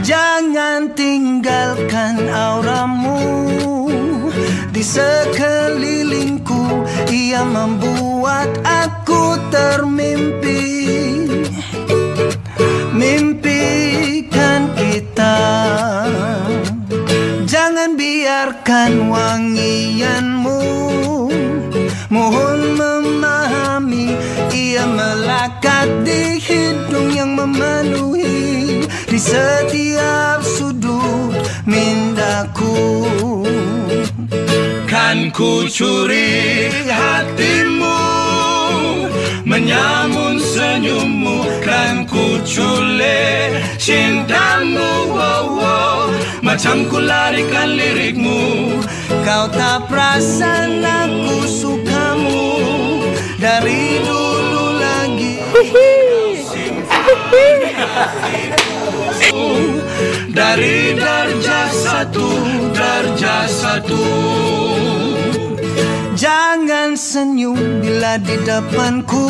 Jangan tinggalkan auramu. Di sekelilingku Ia membuat aku termimpi. Mimpikan kita. Jangan biarkan wangianmu hidung yang memenuhi Di setiap sudut mindaku. Kan ku curi hatimu Menyamun senyummu. Kan ku culik cintamu wow, wow. Macam ku larikan lirikmu. Kau tak perasan aku sukamu Dari dulu lagi Dari darjah satu Darjah satu. Jangan senyum bila di depanku.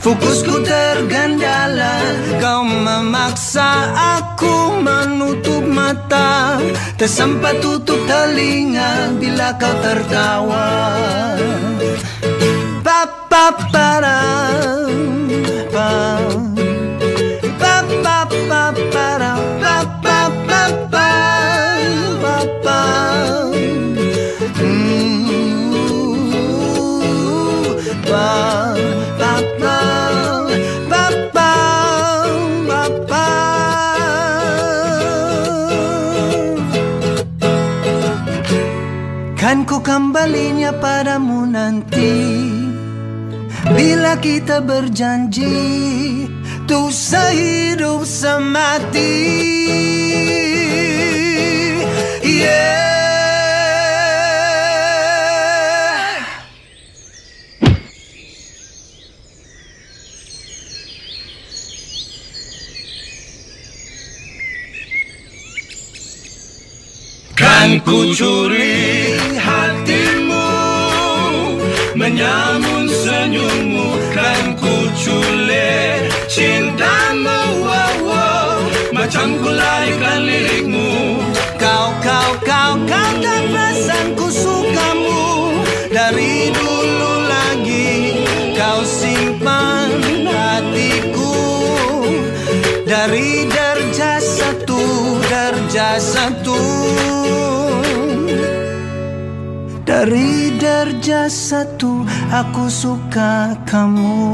Fokusku tergandala Kau memaksa aku menutup mata. Tersempat tutup telinga bila kau tertawa. Papa para ku kembalinya padamu nanti. Bila kita berjanji Tuh sehidup semati. Yeah. Kan ku Menyamun senyummu Kan ku culik cintamu wow, wow. Macam ku larikan lirikmu. Kau, kau, kau, kau tak perasan ku sukamu. Dari dulu lagi kau simpan hatiku. Dari darjah satu, darjah satu Dari darjah satu aku suka kamu